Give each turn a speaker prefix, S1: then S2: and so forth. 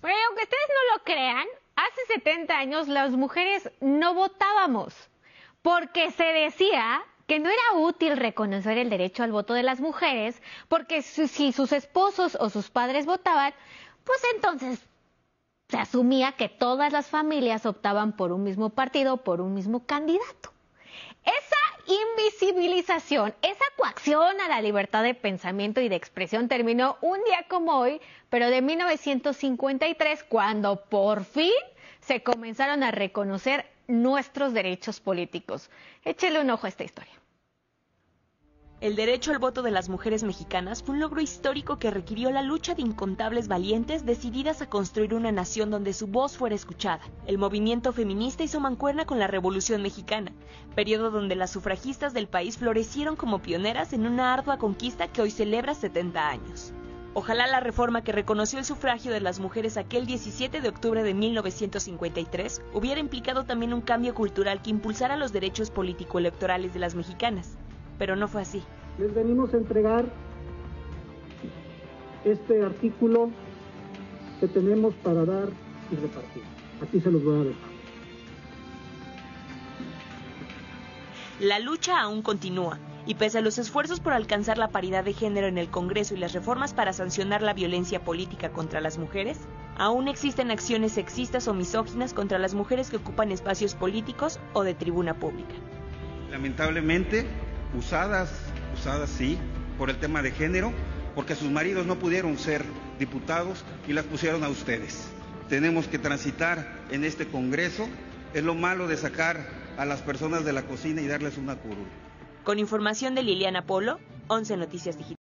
S1: Bueno, aunque ustedes no lo crean, hace 70 años las mujeres no votábamos porque se decía que no era útil reconocer el derecho al voto de las mujeres porque si sus esposos o sus padres votaban, pues entonces se asumía que todas las familias optaban por un mismo partido, por un mismo candidato. Esa invisibilización, esa coacción a la libertad de pensamiento y de expresión terminó un día como hoy, pero de 1953, cuando por fin se comenzaron a reconocer nuestros derechos políticos. Échele un ojo a esta historia.
S2: El derecho al voto de las mujeres mexicanas fue un logro histórico que requirió la lucha de incontables valientes decididas a construir una nación donde su voz fuera escuchada. El movimiento feminista hizo mancuerna con la Revolución Mexicana, periodo donde las sufragistas del país florecieron como pioneras en una ardua conquista que hoy celebra 70 años. Ojalá la reforma que reconoció el sufragio de las mujeres aquel 17 de octubre de 1953 hubiera implicado también un cambio cultural que impulsara los derechos político-electorales de las mexicanas pero no fue así.
S3: Les venimos a entregar este artículo que tenemos para dar y repartir. Aquí se los voy a dejar.
S2: La lucha aún continúa y pese a los esfuerzos por alcanzar la paridad de género en el Congreso y las reformas para sancionar la violencia política contra las mujeres, aún existen acciones sexistas o misóginas contra las mujeres que ocupan espacios políticos o de tribuna pública.
S4: Lamentablemente, usadas, usadas sí, por el tema de género, porque sus maridos no pudieron ser diputados y las pusieron a ustedes. Tenemos que transitar en este Congreso. Es lo malo de sacar a las personas de la cocina y darles una curul.
S2: Con información de Liliana Polo, 11 Noticias Digitales.